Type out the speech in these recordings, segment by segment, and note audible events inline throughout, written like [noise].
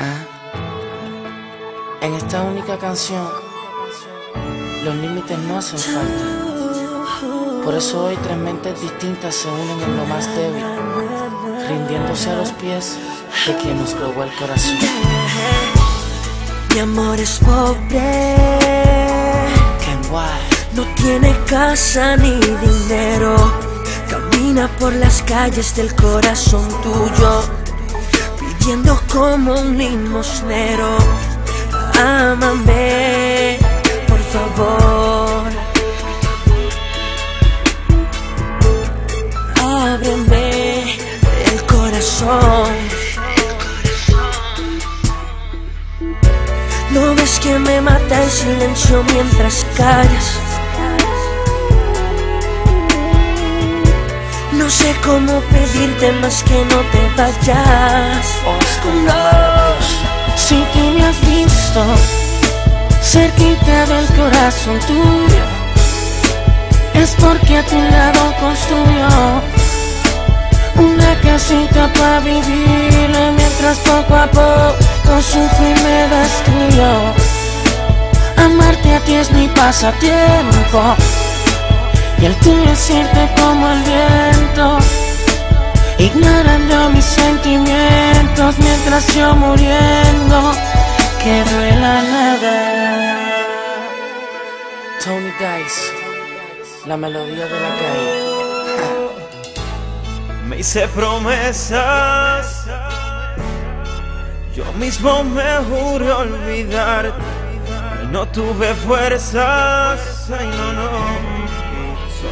Ah. En esta única canción, los límites no hacen falta. Por eso hoy tres mentes distintas se unen en lo más débil, rindiéndose a los pies de quien nos robó el corazón. Mi amor es pobre, no tiene casa ni dinero. Camina por las calles del corazón tuyo, pidiendo como un limosnero. Ámame, por favor. Ábreme el corazón. ¿No ves que me mata el silencio mientras callas? No sé cómo pedirte más que no te vayas. No. Si tú me has visto cerquita del corazón tuyo, es porque a tu lado construyó una casita para vivirla mientras poco a poco sufro y me destruyo. Amarte a ti es mi pasatiempo y el tuyo es irte como el viento, ignorando mis sentimientos mientras yo muriendo, que duela nada. Tony Dice, la melodía de la calle. [laughs] Me hice promesas, yo mismo me juré olvidarte y no tuve fuerzas, ay no, no,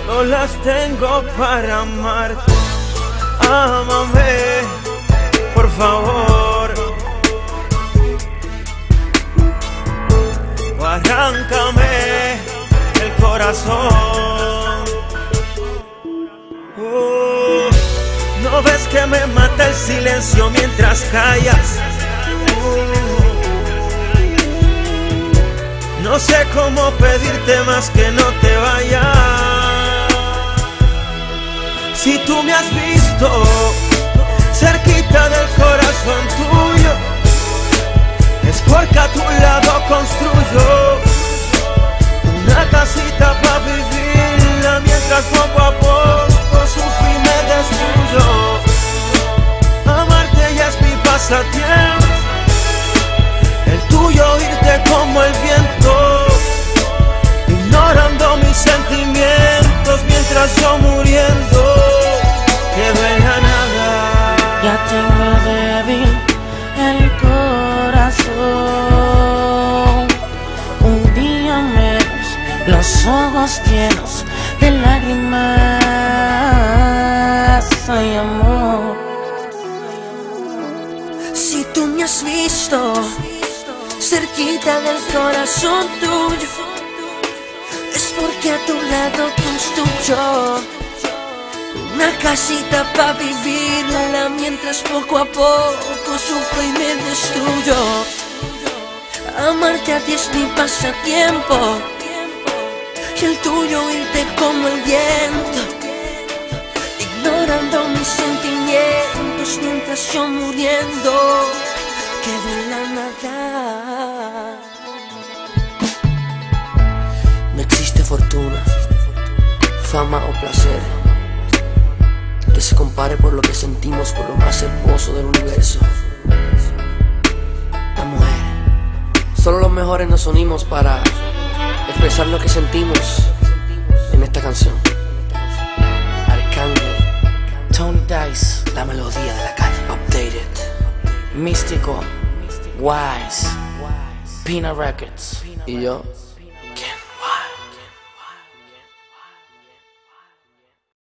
solo las tengo para amarte. Ámame, por favor, o arráncame el corazón. Oh, no ves que me mata el silencio mientras callas. Oh, no sé cómo pedirte más que no te vayas. Si tú me has visto cerquita del corazón tuyo, es porque a tu lado construyo una casita para vivirla mientras poco a poco sufro y me destruyo. Amarte ya es mi pasatiempo, el tuyo irte como el viento, ignorando mis sentimientos de lágrimas. Ay, amor. Si tú me has visto cerquita del corazón tuyo, es porque a tu lado construyo una casita para vivirla mientras poco a poco sufro y me destruyo. Amarte a ti es mi pasatiempo y el tuyo irte como el viento, ignorando mis sentimientos mientras yo muriendo quedo en la nada. No existe fortuna, fama o placer que se compare por lo que sentimos por lo más hermoso del universo. La mujer. Solo los mejores nos unimos para expresar lo que sentimos en esta canción. Arcángel, Tony Dice, la melodía de la calle. Updated. Místico, Wise, Pina Records. Y yo,